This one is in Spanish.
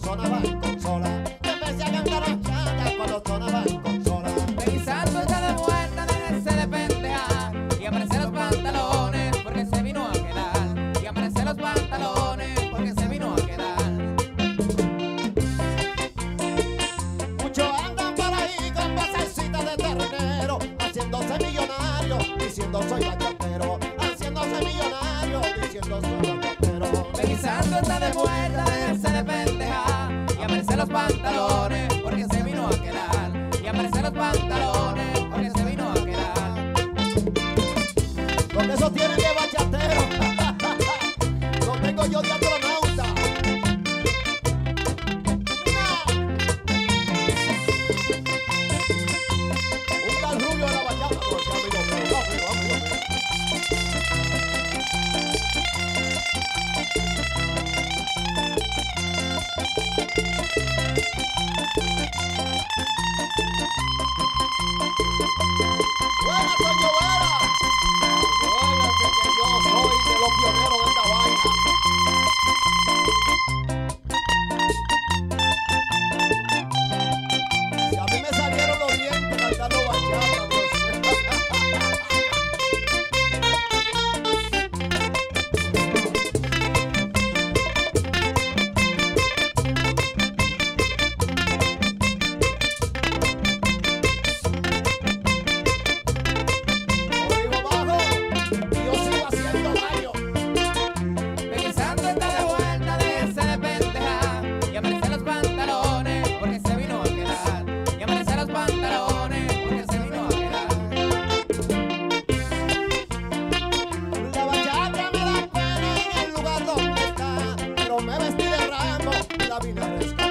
cuando sonaba en consola. Yo empecé a cantar bachata cuando sonaba en consola. Revisando está de vuelta, déjense de pendejar Y aparecen los pantalones porque se vino a quedar Y aparecen los pantalones porque se vino a quedar Muchos andan por ahí con basecitas de ternero, haciéndose millonarios, diciendo soy bachatero, haciéndose millonarios, diciendo soy bachatero. Revisando está de vuelta, de pantalones, porque se vino a quedar. Porque eso tiene de bachatero. Lo tengo yo de astronauta. Un tal rubio de la bachata. Thank you. Woo! La Vinaresca.